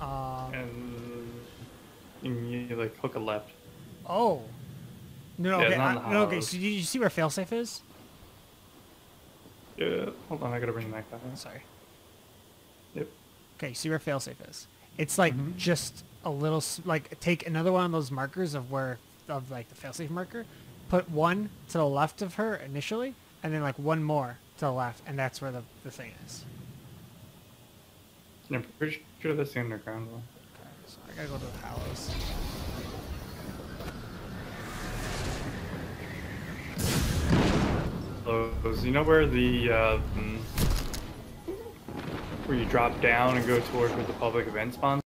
Um, and you, you like hook a left. oh. No, no, Yeah, okay. I- the no, okay. So did you see where failsafe is? Yeah, hold on, I gotta bring that guy. in. Sorry. Yep. Okay, see where failsafe is. It's like Mhm. just a little like take another one of those markers of where of like the failsafe marker, put one to the left of her initially, and then like one more to the left, and that's where the, the thing is. And I'm pretty sure that's the underground one. Okay, so I gotta go to the Hallows. Those, you know where the uh, where you drop down and go towards where the public event spawns